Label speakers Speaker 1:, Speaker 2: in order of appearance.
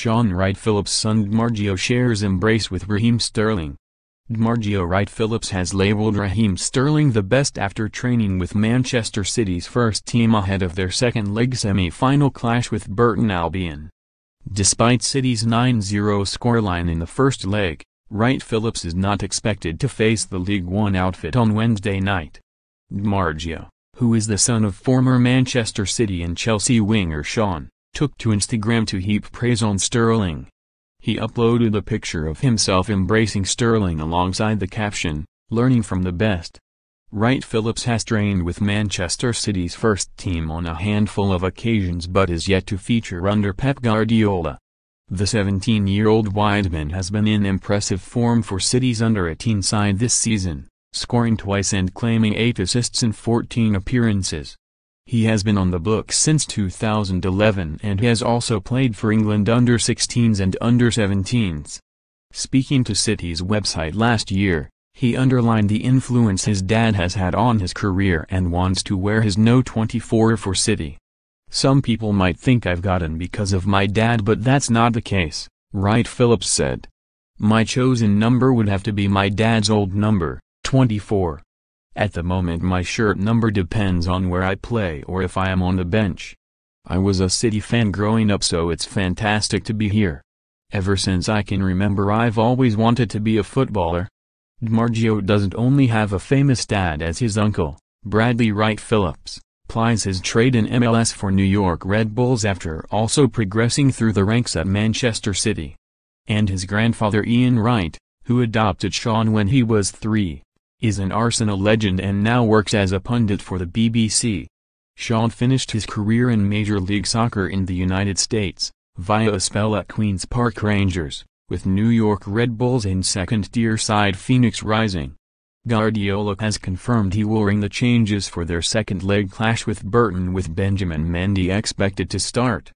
Speaker 1: Shaun Wright-Phillips' son D'Margio shares embrace with Raheem Sterling. D'Margio Wright-Phillips has labeled Raheem Sterling the best after training with Manchester City's first team ahead of their second-leg semi-final clash with Burton Albion. Despite City's 9-0 scoreline in the first leg, Wright-Phillips is not expected to face the League One outfit on Wednesday night. D'Margio, who is the son of former Manchester City and Chelsea winger Shaun, took to Instagram to heap praise on Sterling. He uploaded a picture of himself embracing Sterling alongside the caption, learning from the best. Wright-Phillips has trained with Manchester City's first team on a handful of occasions but is yet to feature under Pep Guardiola. The 17-year-old Wideman has been in impressive form for City's under-18 side this season, scoring twice and claiming 8 assists in 14 appearances. He has been on the books since 2011 and has also played for England under-16s and under-17s. Speaking to City's website last year, he underlined the influence his dad has had on his career and wants to wear his no 24 for City. Some people might think I've gotten because of my dad but that's not the case, Wright-Phillips said. My chosen number would have to be my dad's old number, 24. At the moment my shirt number depends on where I play or if I am on the bench. I was a City fan growing up so it's fantastic to be here. Ever since I can remember I've always wanted to be a footballer. D'Margio doesn't only have a famous dad as his uncle, Bradley Wright-Phillips, plies his trade in MLS for New York Red Bulls after also progressing through the ranks at Manchester City. And his grandfather Ian Wright, who adopted Shaun when he was three is an Arsenal legend and now works as a pundit for the BBC. Shaun finished his career in Major League Soccer in the United States, via a spell at Queen's Park Rangers, with New York Red Bulls and second-tier side Phoenix Rising. Guardiola has confirmed he will ring the changes for their second leg clash with Burton with Benjamin Mendy expected to start.